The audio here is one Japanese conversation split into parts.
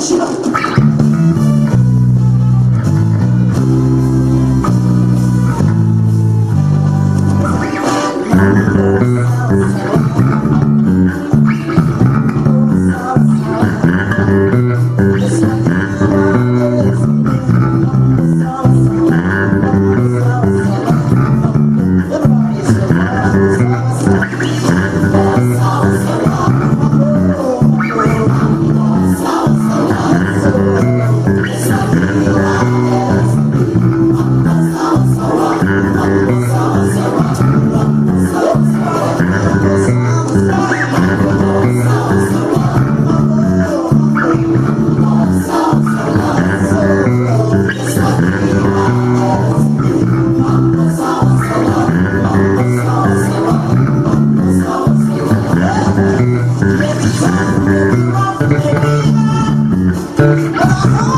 します。Oh,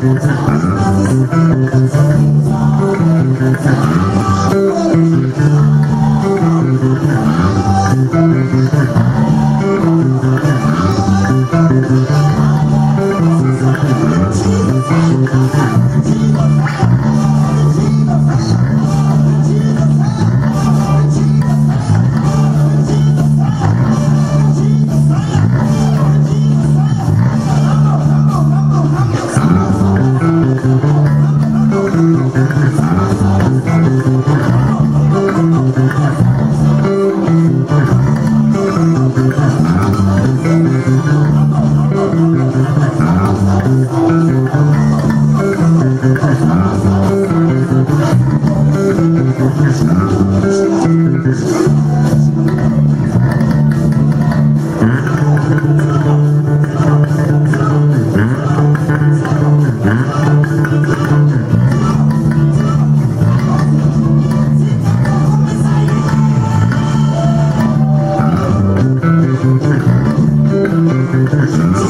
Thank you. no.